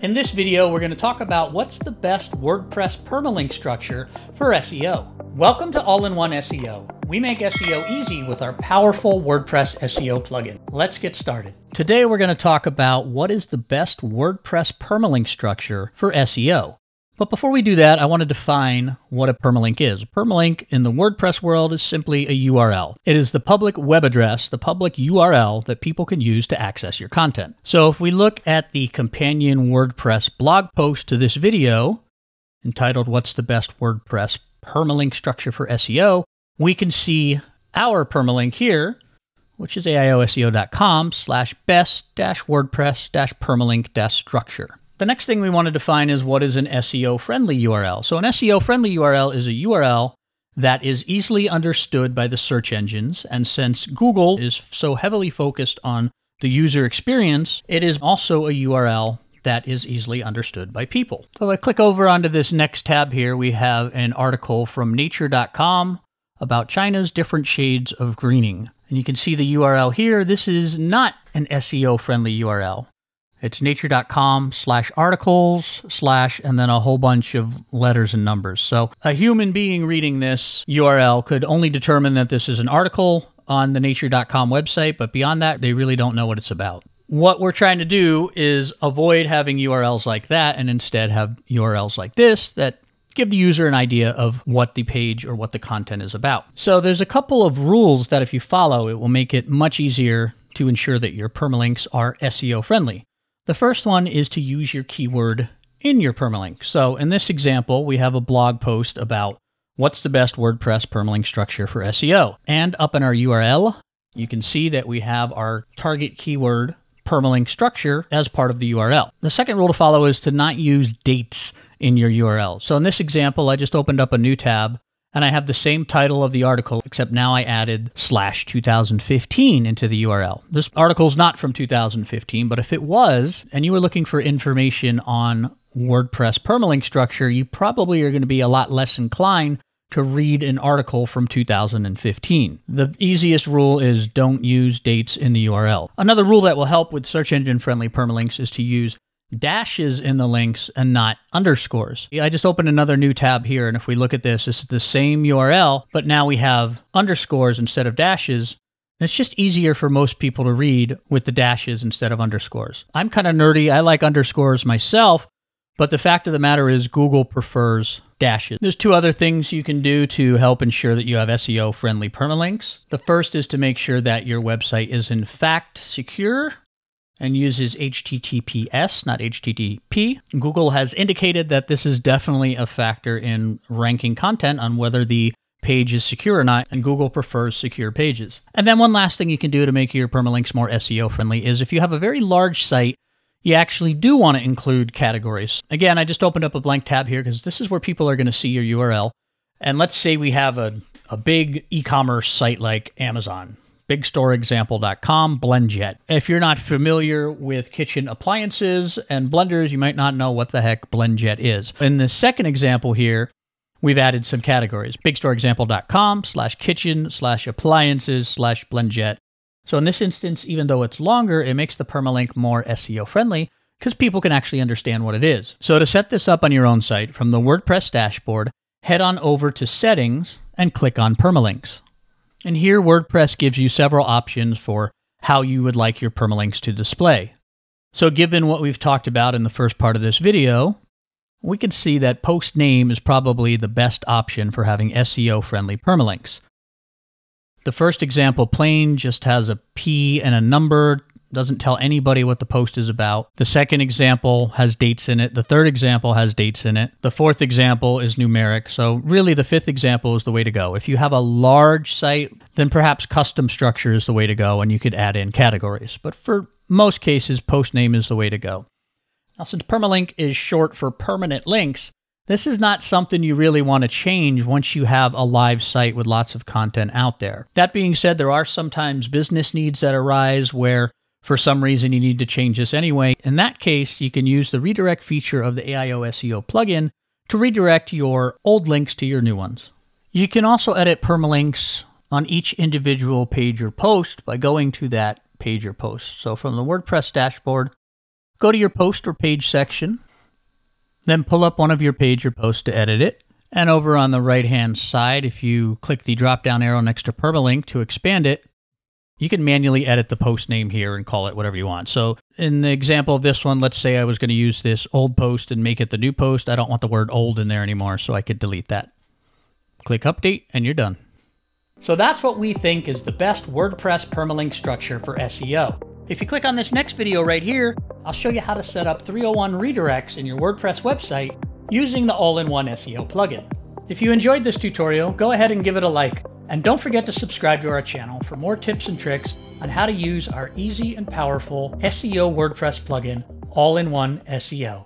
In this video, we're going to talk about what's the best WordPress permalink structure for SEO. Welcome to All-in-One SEO. We make SEO easy with our powerful WordPress SEO plugin. Let's get started. Today, we're going to talk about what is the best WordPress permalink structure for SEO. But before we do that, I want to define what a permalink is. A permalink in the WordPress world is simply a URL. It is the public web address, the public URL that people can use to access your content. So if we look at the companion WordPress blog post to this video, entitled What's the Best WordPress Permalink Structure for SEO, we can see our permalink here, which is aioseo.com slash best dash WordPress dash permalink dash structure. The next thing we want to define is what is an SEO friendly URL. So, an SEO friendly URL is a URL that is easily understood by the search engines. And since Google is so heavily focused on the user experience, it is also a URL that is easily understood by people. So, if I click over onto this next tab here, we have an article from nature.com about China's different shades of greening. And you can see the URL here. This is not an SEO friendly URL. It's nature.com slash articles slash and then a whole bunch of letters and numbers. So a human being reading this URL could only determine that this is an article on the nature.com website, but beyond that, they really don't know what it's about. What we're trying to do is avoid having URLs like that and instead have URLs like this that give the user an idea of what the page or what the content is about. So there's a couple of rules that if you follow, it will make it much easier to ensure that your permalinks are SEO friendly. The first one is to use your keyword in your permalink. So in this example, we have a blog post about what's the best WordPress permalink structure for SEO. And up in our URL, you can see that we have our target keyword permalink structure as part of the URL. The second rule to follow is to not use dates in your URL. So in this example, I just opened up a new tab and I have the same title of the article, except now I added slash 2015 into the URL. This article is not from 2015, but if it was, and you were looking for information on WordPress permalink structure, you probably are going to be a lot less inclined to read an article from 2015. The easiest rule is don't use dates in the URL. Another rule that will help with search engine friendly permalinks is to use dashes in the links and not underscores. I just opened another new tab here, and if we look at this, this is the same URL, but now we have underscores instead of dashes. It's just easier for most people to read with the dashes instead of underscores. I'm kind of nerdy. I like underscores myself, but the fact of the matter is Google prefers dashes. There's two other things you can do to help ensure that you have SEO friendly permalinks. The first is to make sure that your website is in fact secure and uses HTTPS, not HTTP. Google has indicated that this is definitely a factor in ranking content on whether the page is secure or not, and Google prefers secure pages. And then one last thing you can do to make your permalinks more SEO friendly is if you have a very large site, you actually do want to include categories. Again, I just opened up a blank tab here because this is where people are going to see your URL. And let's say we have a, a big e commerce site like Amazon bigstoreexample.com, BlendJet. If you're not familiar with kitchen appliances and blenders, you might not know what the heck BlendJet is. In the second example here, we've added some categories. bigstoreexample.com slash kitchen slash appliances slash BlendJet. So in this instance, even though it's longer, it makes the permalink more SEO friendly because people can actually understand what it is. So to set this up on your own site from the WordPress dashboard, head on over to settings and click on permalinks. And here WordPress gives you several options for how you would like your permalinks to display. So given what we've talked about in the first part of this video, we can see that post name is probably the best option for having SEO friendly permalinks. The first example, plain, just has a P and a number doesn't tell anybody what the post is about. The second example has dates in it. The third example has dates in it. The fourth example is numeric. So, really, the fifth example is the way to go. If you have a large site, then perhaps custom structure is the way to go and you could add in categories. But for most cases, post name is the way to go. Now, since permalink is short for permanent links, this is not something you really want to change once you have a live site with lots of content out there. That being said, there are sometimes business needs that arise where for some reason you need to change this anyway. In that case, you can use the redirect feature of the AIO SEO plugin to redirect your old links to your new ones. You can also edit permalinks on each individual page or post by going to that page or post. So from the WordPress dashboard, go to your post or page section, then pull up one of your page or posts to edit it. And over on the right hand side, if you click the drop down arrow next to permalink to expand it, you can manually edit the post name here and call it whatever you want. So in the example of this one, let's say I was going to use this old post and make it the new post. I don't want the word old in there anymore, so I could delete that. Click update and you're done. So that's what we think is the best WordPress permalink structure for SEO. If you click on this next video right here, I'll show you how to set up 301 redirects in your WordPress website using the all-in-one SEO plugin. If you enjoyed this tutorial, go ahead and give it a like. And don't forget to subscribe to our channel for more tips and tricks on how to use our easy and powerful SEO WordPress plugin, All-in-One SEO.